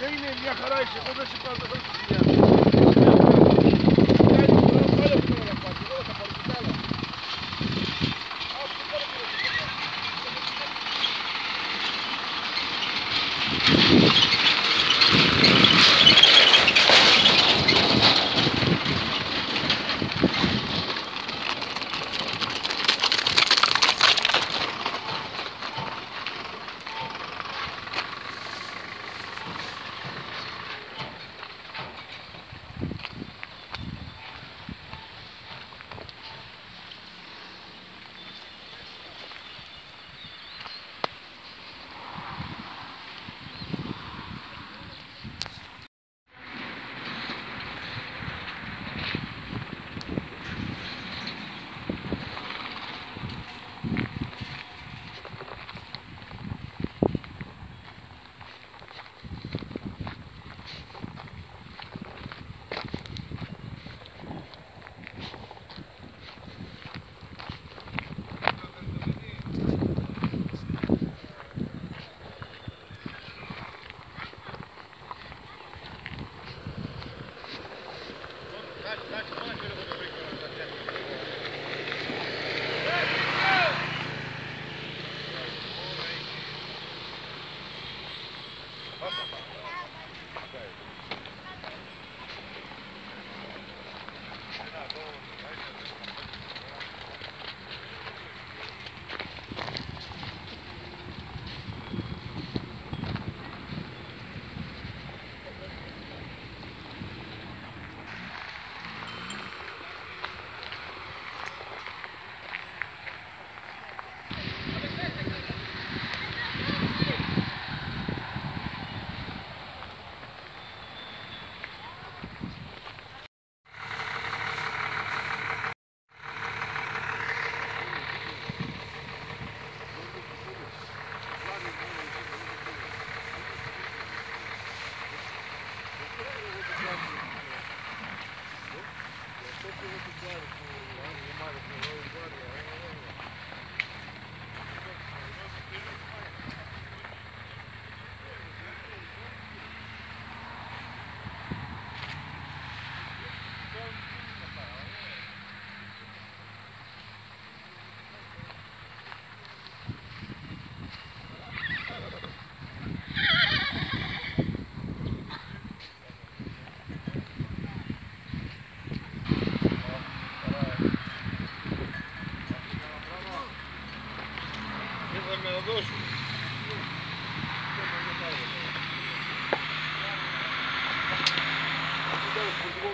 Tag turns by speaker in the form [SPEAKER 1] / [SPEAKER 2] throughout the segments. [SPEAKER 1] Jayne для Харайши, куда же правда Thank you.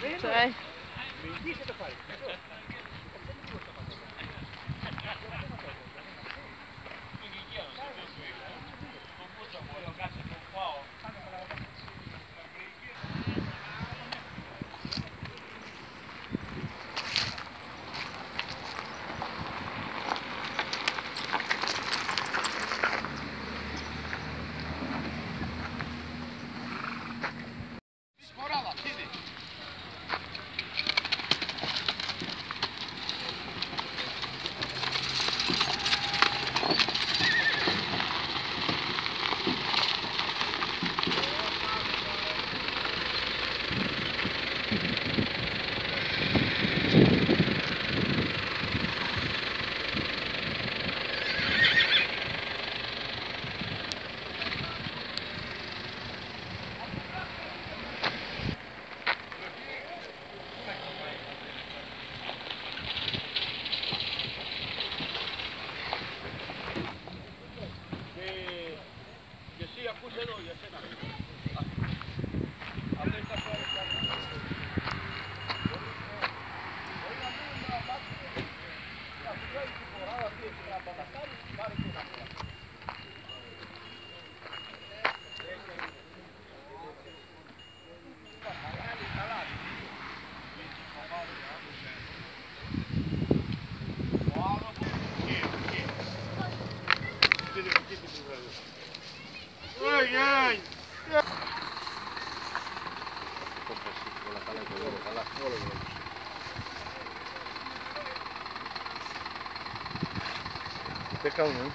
[SPEAKER 1] Cześć. Cześć. Δεν κάνουμε.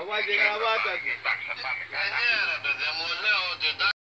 [SPEAKER 1] Αγάπη, γραβάτα. Ναι, ρε παιδί μου, λέω ότι